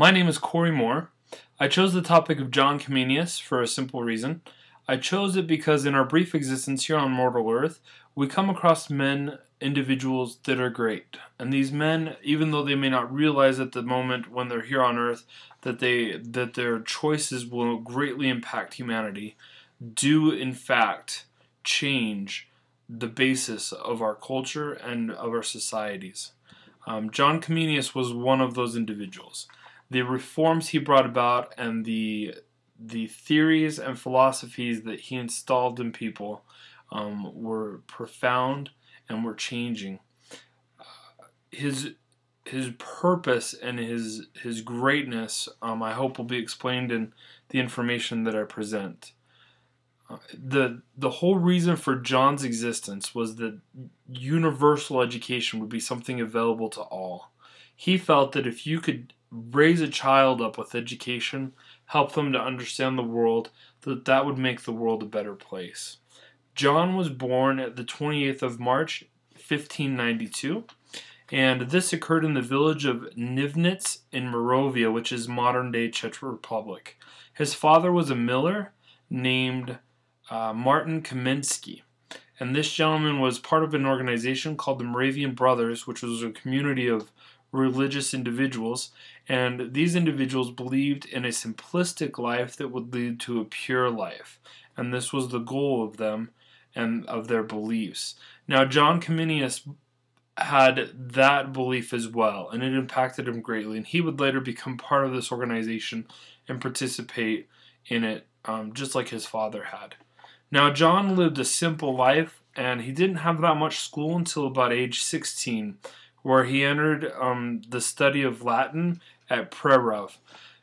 My name is Corey Moore. I chose the topic of John Comenius for a simple reason. I chose it because in our brief existence here on mortal earth, we come across men, individuals that are great. And these men, even though they may not realize at the moment when they're here on earth that they that their choices will greatly impact humanity, do in fact change the basis of our culture and of our societies. Um, John Comenius was one of those individuals the reforms he brought about and the the theories and philosophies that he installed in people um, were profound and were changing. His his purpose and his his greatness, um, I hope, will be explained in the information that I present. Uh, the the whole reason for John's existence was that universal education would be something available to all. He felt that if you could raise a child up with education, help them to understand the world, that that would make the world a better place. John was born at the 28th of March, 1592, and this occurred in the village of Nivnitz in Moravia, which is modern day Czech Republic. His father was a miller named uh, Martin Kamensky. And this gentleman was part of an organization called the Moravian Brothers, which was a community of religious individuals, and these individuals believed in a simplistic life that would lead to a pure life, and this was the goal of them and of their beliefs. Now, John Comenius had that belief as well, and it impacted him greatly, and he would later become part of this organization and participate in it, um, just like his father had. Now, John lived a simple life, and he didn't have that much school until about age 16 where he entered um, the study of Latin at Prerov.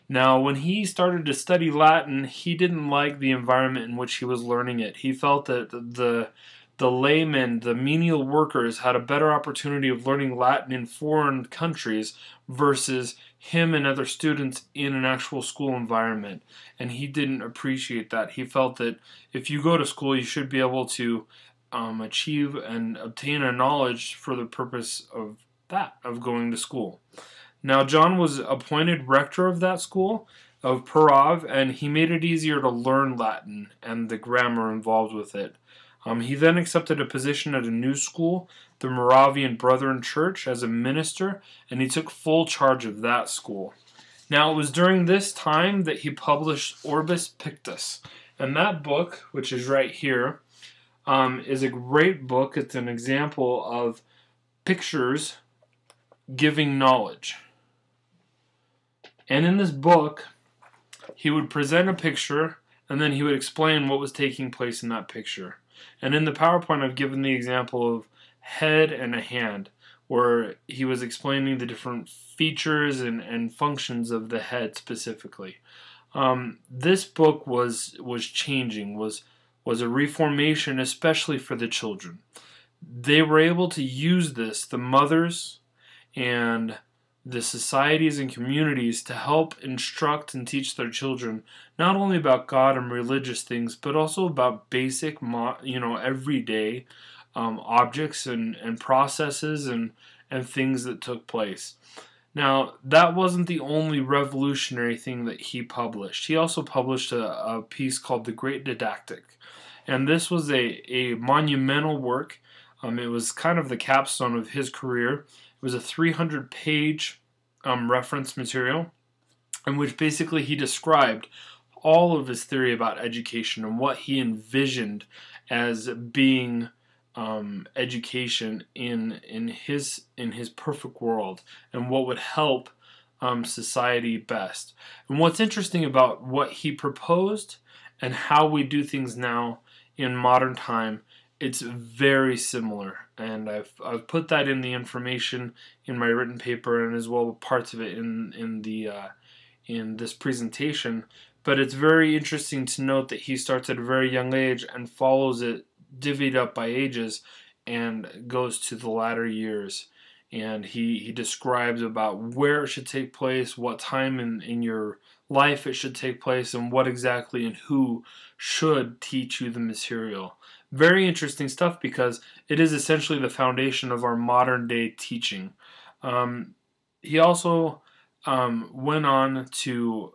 Now, when he started to study Latin, he didn't like the environment in which he was learning it. He felt that the the laymen, the menial workers, had a better opportunity of learning Latin in foreign countries versus him and other students in an actual school environment. And he didn't appreciate that. He felt that if you go to school, you should be able to um, achieve and obtain a knowledge for the purpose of that of going to school. Now, John was appointed rector of that school of Prerov, and he made it easier to learn Latin and the grammar involved with it. Um, he then accepted a position at a new school, the Moravian Brethren Church, as a minister, and he took full charge of that school. Now, it was during this time that he published Orbis Pictus, and that book, which is right here, um, is a great book. It's an example of pictures giving knowledge. And in this book, he would present a picture and then he would explain what was taking place in that picture. And in the PowerPoint, I've given the example of head and a hand, where he was explaining the different features and, and functions of the head specifically. Um, this book was was changing, was was a reformation, especially for the children. They were able to use this, the mothers, and the societies and communities to help instruct and teach their children not only about God and religious things, but also about basic, you know, everyday um, objects and, and processes and, and things that took place. Now, that wasn't the only revolutionary thing that he published. He also published a, a piece called The Great Didactic. And this was a, a monumental work. Um, it was kind of the capstone of his career. It was a 300 page um, reference material in which basically he described all of his theory about education and what he envisioned as being um, education in in his in his perfect world and what would help um, society best. And what's interesting about what he proposed and how we do things now in modern time it's very similar and I've, I've put that in the information in my written paper and as well parts of it in in the uh, in this presentation but it's very interesting to note that he starts at a very young age and follows it divvied up by ages and goes to the latter years and he, he describes about where it should take place, what time in, in your life it should take place, and what exactly and who should teach you the material. Very interesting stuff because it is essentially the foundation of our modern day teaching. Um, he also um, went on to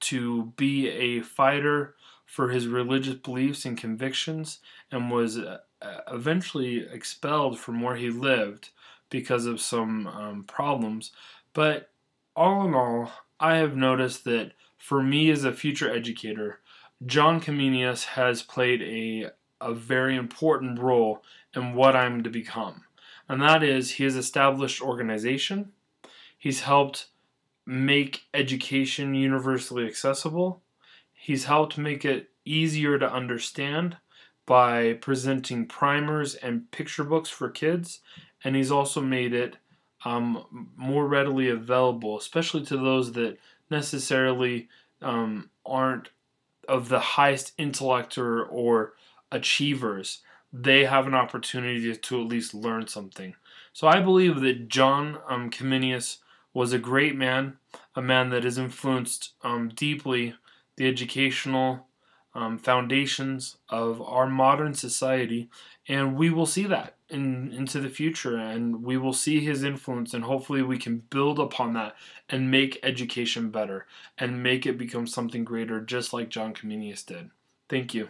to be a fighter for his religious beliefs and convictions, and was uh, eventually expelled from where he lived because of some um, problems. But all in all, I have noticed that for me as a future educator, John Comenius has played a, a very important role in what I'm to become. And that is, he has established organization, he's helped make education universally accessible, he's helped make it easier to understand by presenting primers and picture books for kids, and he's also made it um, more readily available, especially to those that necessarily um, aren't of the highest intellect or, or achievers, they have an opportunity to at least learn something. So I believe that John um, Comenius was a great man, a man that has influenced um, deeply the educational um, foundations of our modern society, and we will see that in, into the future, and we will see his influence, and hopefully we can build upon that and make education better and make it become something greater, just like John Comenius did. Thank you.